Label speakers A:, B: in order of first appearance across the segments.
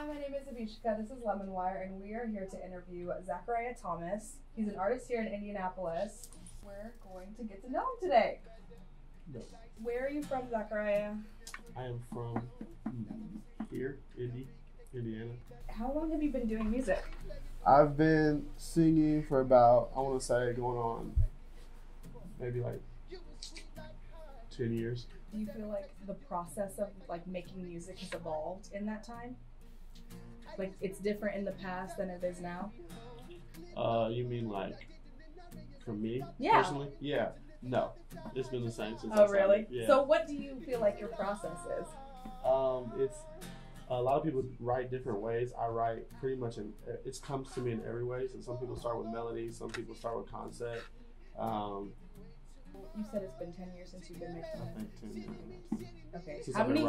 A: Hi, my name is Avishka. This is LemonWire, and we are here to interview Zachariah Thomas. He's an artist here in Indianapolis. We're going to get to know him today.
B: No.
A: Where are you from, Zachariah?
B: I am from here, Indy, Indiana.
A: How long have you been doing music?
B: I've been singing for about, I want to say, going on maybe like 10 years.
A: Do you feel like the process of like making music has evolved in that time? Like it's different in the past than it is now?
B: Uh, you mean like for me
A: Yeah.
B: personally? Yeah. No, it's been the same since. I
A: Oh,
B: started.
A: really?
B: Yeah.
A: So, what do you feel like your process is?
B: Um, it's a lot of people write different ways. I write pretty much in it comes to me in every way. So some people start with melody, some people start with concept. Um,
A: You said it's been 10 years since you've been making
B: I think ten years.
A: Okay.
B: Since
A: How many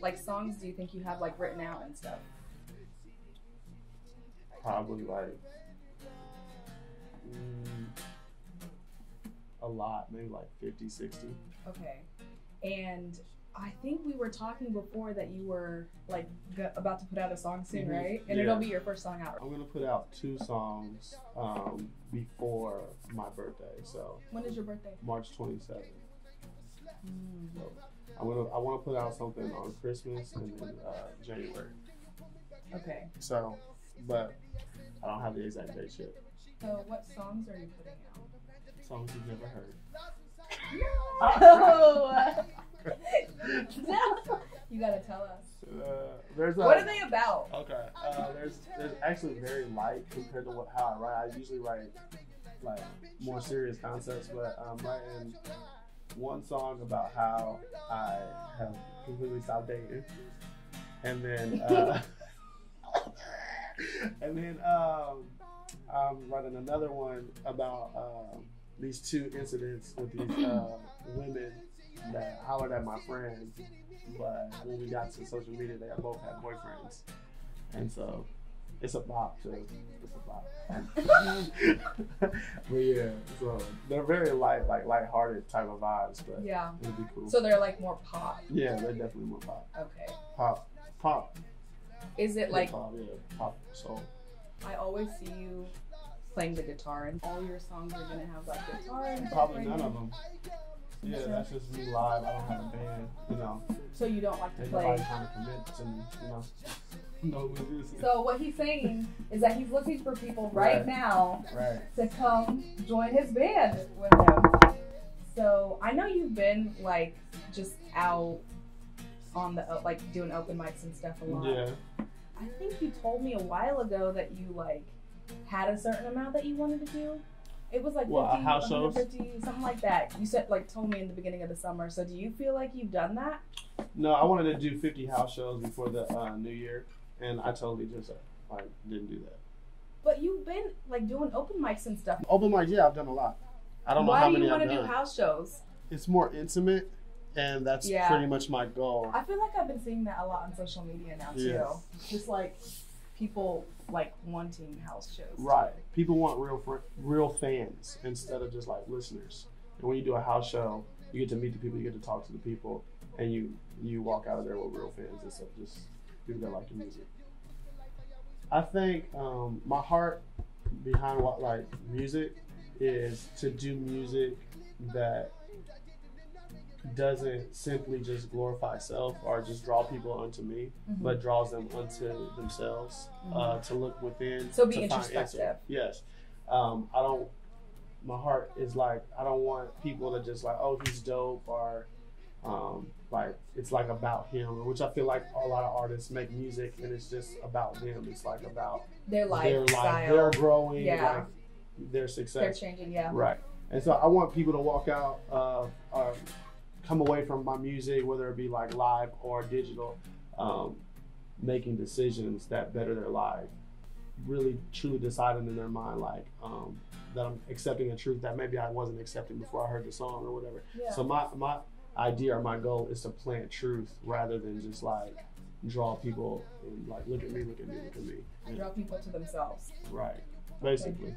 A: like songs do you think you have like written out and stuff?
B: Probably like mm, a lot, maybe like 50, 60.
A: Okay. And I think we were talking before that you were like g- about to put out a song soon,
B: Mhm.
A: right? And
B: Yeah.
A: it'll be your first song out.
B: I'm gonna put out two songs um, before my birthday, so
A: When is your birthday?
B: March 27th.
A: Mm.
B: So I'm gonna I want to put out something on Christmas and then uh, January.
A: Okay.
B: So, but I don't have the exact date yet.
A: So what songs are you putting out?
B: Songs you've never heard.
A: No. no. You gotta tell us.
B: Uh, there's a,
A: What are they about?
B: Okay. Uh, there's there's actually very light compared to what how I write. I usually write like more serious concepts, but I'm writing one song about how I have completely stopped dating, and then uh, and then um, I'm writing another one about um, these two incidents with these uh, women that hollered at my friend, but when we got to social media, they both had boyfriends, and so it's a bop too. It's a bop. but yeah, so they're very light, like lighthearted type of vibes, but
A: Yeah.
B: it'd be cool.
A: So they're like more pop.
B: yeah, they're definitely more pop,
A: Okay.
B: pop, pop.
A: Is it like
B: pop, yeah, pop soul.
A: I always see you playing the guitar and all your songs are gonna have like guitar
B: Probably none of them. Yeah, that's just me live. I don't have a band, you know.
A: So you don't like to play.
B: nobody trying to commit to me, you know. no musician.
A: So what he's saying is that he's looking for people right,
B: Right.
A: now
B: right.
A: to come join his band with him. So I know you've been like just out on the like doing open mics and stuff a lot.
B: Yeah.
A: I think you told me a while ago that you like had a certain amount that you wanted to do. It was like
B: What,
A: 50,
B: house shows?
A: something like that. You said like told me in the beginning of the summer. So do you feel like you've done that?
B: No, I wanted to do 50 house shows before the uh, new year, and I totally just uh, like didn't do that.
A: But you've been like doing open mics and stuff.
B: Open mic, yeah, I've done a lot. I don't know
A: Why
B: how
A: do
B: many
A: you want to do house shows?
B: It's more intimate, and that's
A: Yeah.
B: pretty much my goal.
A: I feel like I've been seeing that a lot on social media now too.
B: Yeah.
A: Just like people like wanting house shows.
B: Right. People want real fr- real fans instead of just like listeners. And when you do a house show, you get to meet the people, you get to talk to the people, and you you walk out of there with real fans instead of just people that like your music. I think um, my heart behind what like music is to do music that doesn't simply just glorify self or just draw people unto me,
A: Mhm.
B: but draws them unto themselves uh, to look within.
A: So be introspective.
B: Yes. Um, I don't. My heart is like I don't want people to just like oh he's dope or um, like it's like about him, which I feel like a lot of artists make music and it's just about them. It's like about
A: Their life,
B: their life, their growing,
A: Yeah.
B: like their success.
A: They're changing, yeah.
B: Right. And so I want people to walk out, uh, or come away from my music, whether it be like live or digital, um, making decisions that better their life. Really, truly deciding in their mind, like um, that I'm accepting a truth that maybe I wasn't accepting before I heard the song or whatever.
A: Yeah.
B: So my my idea or my goal is to plant truth rather than just like draw people and like look at me, look at me, look at me. Yeah,
A: Draw people to themselves.
B: Right. Basically.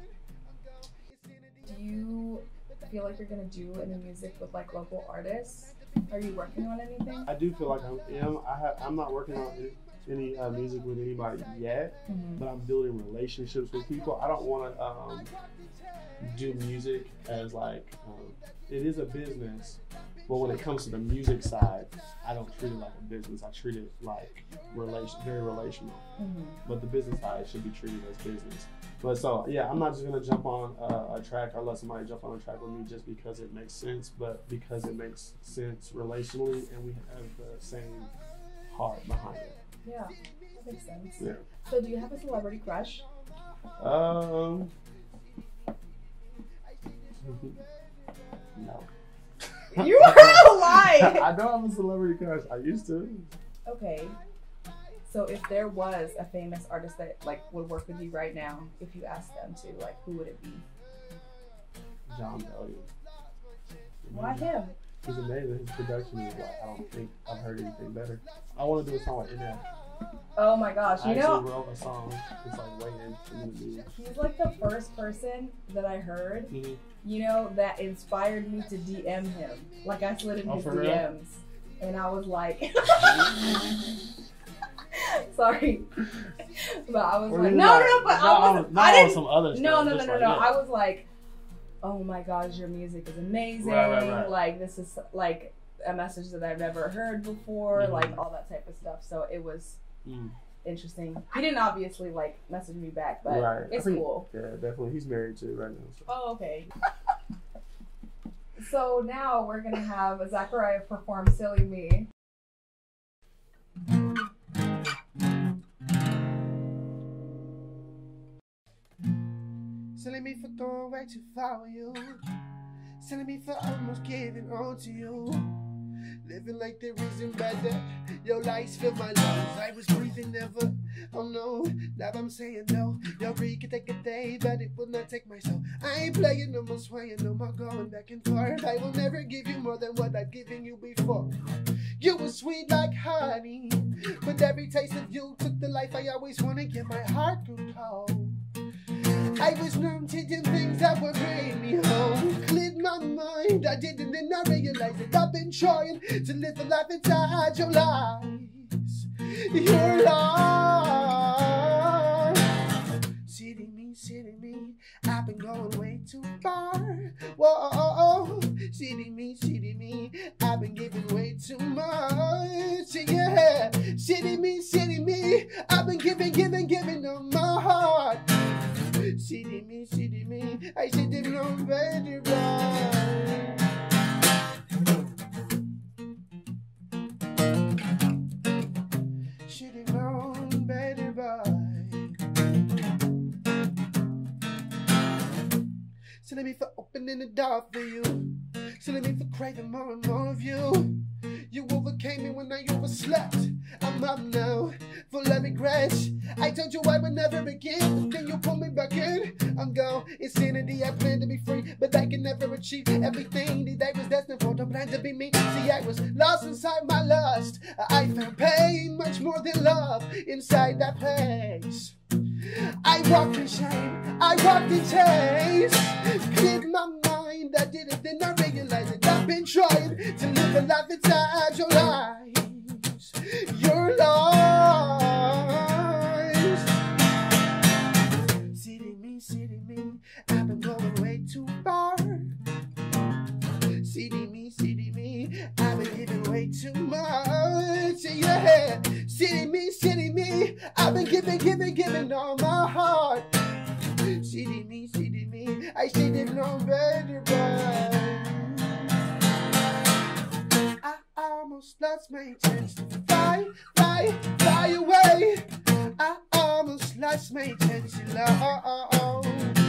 A: Do you feel like you're gonna do any music with like local artists? Are you working on anything?
B: I do feel like I am. I have, I'm not working on any
C: any uh, music with anybody yet,
A: Mhm.
C: but I'm building relationships with people. I don't want to um, do music as like um, it is a business, but when it comes to the music side, I don't treat it like a business. I treat it like relation, very relational.
A: Mhm.
C: But the business side should be treated as business. But so yeah, I'm not just gonna jump on a, a track or let somebody jump on a track with me just because it makes sense, but because it makes sense relationally and we have the same heart behind it.
A: Yeah, that makes sense.
C: Yeah.
A: So, do you have a celebrity crush?
C: Um.
A: You are a lie.
C: I don't have a celebrity crush. I used to.
A: Okay. So, if there was a famous artist that like would work with you right now, if you asked them to, like, who would it be?
C: Jon Bellion.
A: Why him?
C: He's amazing. His production is like I don't think I've heard anything better. I want to do a song with NF.
A: Oh my gosh!
C: I
A: You
C: actually
A: know,
C: wrote a song. It's like waiting for me to do.
A: he's like the first person that I heard,
C: Mhm.
A: you know, that inspired me to DM him. Like, I slid in
C: Oh,
A: his
C: for real?
A: DMs, and I was like. Sorry, but I was
C: Or
A: like,
C: you
A: no, no, no, but
C: no,
A: I
C: on-
A: wasn't.
C: not
A: I
C: on
A: didn't.
C: some other
A: No,
C: stuff,
A: no, no,
C: just
A: no,
C: like,
A: no. I was like, oh my gosh, your music is amazing.
C: Right, right, right.
A: Like this is like a message that I've never heard before.
C: Mhm.
A: Like all that type of stuff. So it was
C: Mm.
A: interesting. He didn't obviously like message me back, but
C: Right.
A: It's
C: think-
A: cool.
C: Yeah, definitely. He's married to right now. So.
A: Oh, okay. so now we're gonna have Zachariah perform "Silly Me."
B: Selling me for going way too far with you. Selling me for almost giving all to you. Living like there isn't better. Your lights fill my lungs. I was breathing never. Oh no, now I'm saying no. Your breathe can take a day, but it will not take my soul. I ain't playing no more swaying, no more going back and forth. I will never give you more than what I've given you before. You were sweet like honey, but every taste of you took the life I always wanted. Yeah, my heart grew cold. I was numb to the things that would bring me home. Cleared my mind, I didn't, and I realized that I've been trying to live a life inside your lies. Your lies. City me, city me, I've been going way too far. Whoa, city me, city me, I've been giving way too much. Yeah, city me, city me, I've been giving, giving, I should have known better. Right? Should have known better, boy. Silly me for opening the door for you. Silly me for craving more and more of you. You overcame me when I overslept. I'm up now, full of regrets. I told you I would never begin, then you pull me back in. I'm gone, insanity. I plan to be free, but I can never achieve everything that I was destined for. Don't plan to be me. See, I was lost inside my lust. I found pain, much more than love, inside that place. I walked in shame, I walked in chains. Cleared my mind, I did it, then I trying to live a life inside your lives. Your lives. City me, city me, I've been going way too far. City me, city me, I've been giving way too much. Yeah, city me, city me, I've been giving, giving, giving all my heart. City me, city me, I should have known better, but almost lost my to fly, fly, fly away. I almost lost my chance to love. Yeah,